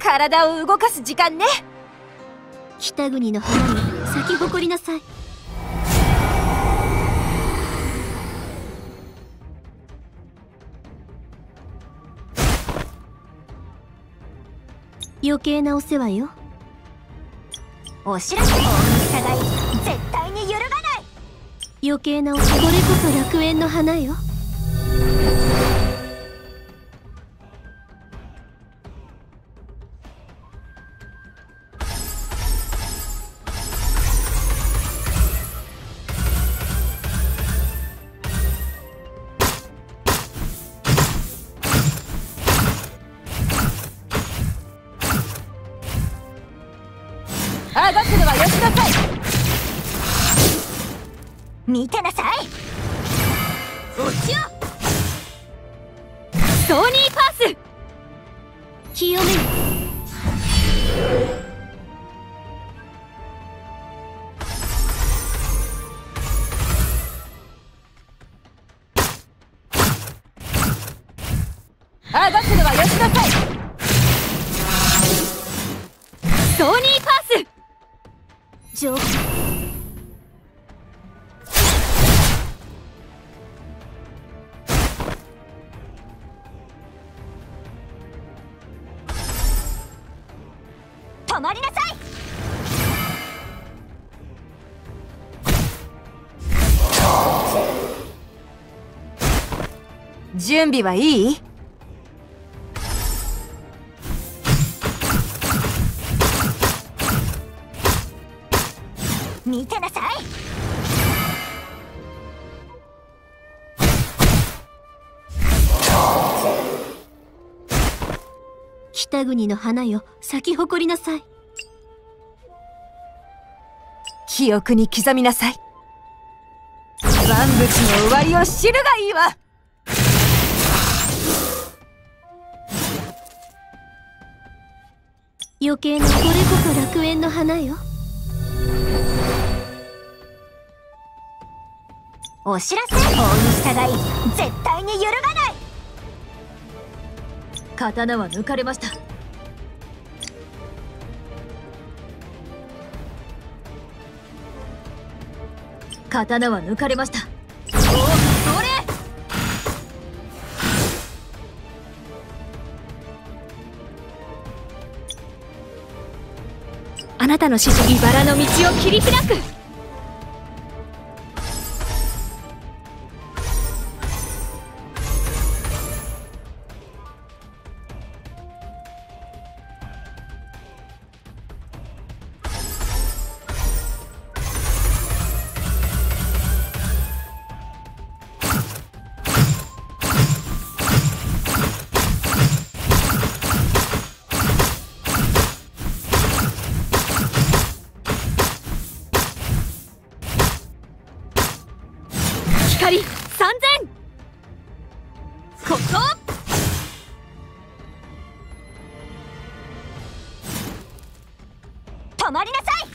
体を動かす時間ね。北国の花に咲き誇りなさい。余計なお世話よ。お知らせ法に従い絶対に揺るがない。余計なお世話これこそ楽園の花よあがくのはよしなさい見てなさい落ちよソーニーパース清めるあがくのはよしなさいソーニーパース上止まりなさい！準備はいい？見てなさい。北国の花よ咲き誇りなさい。記憶に刻みなさい。万物の終わりを知るがいいわ。余計なこれこそ楽園の花よお知らせ。法に従い絶対に揺るがない。刀は抜かれました。刀は抜かれました。おおそれ。あなたの指示バラの道を切り開く光三千。ここ。止まりなさい。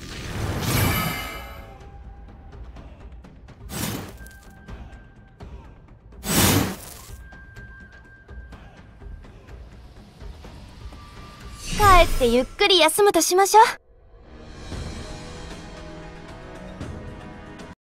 帰ってゆっくり休むとしましょう。